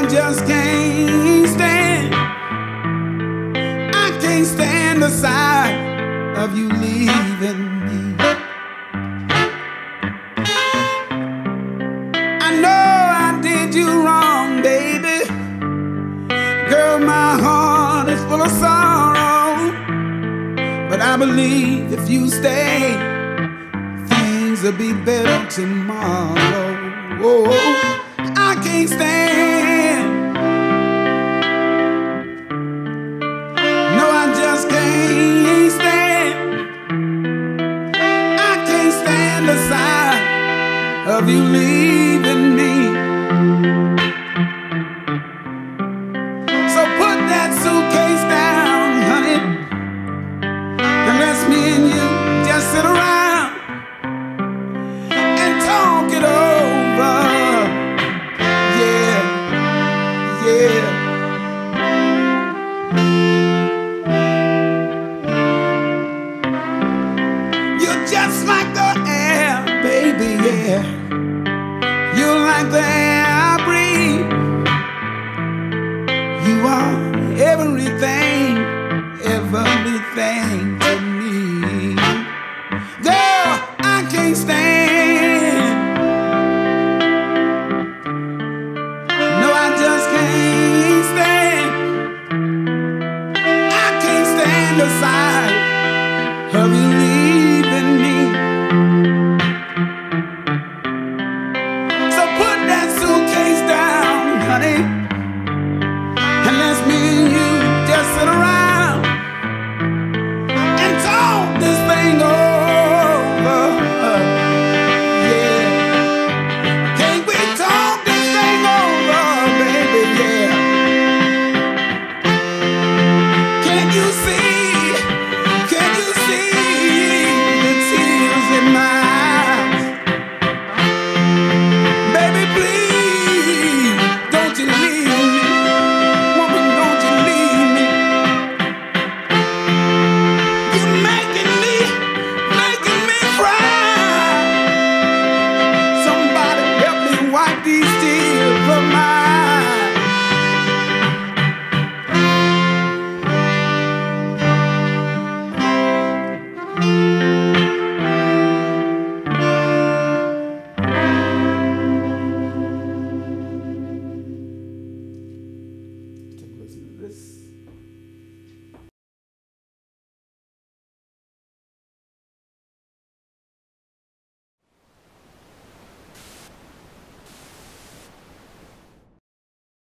I just can't stand. I can't stand the sight of you leaving me. I know I did you wrong, baby. Girl, my heart is full of sorrow. But I believe if you stay, things will be better tomorrow. Oh, I can't stand. Of you leaving me. So put that suitcase down, honey, and let's me and you just sit around and talk it over. Yeah, yeah. You're just like the air, baby, yeah the air I breathe. You are everything, everything to me. Girl, I can't stand. No, I just can't stand. I can't stand the sight of you.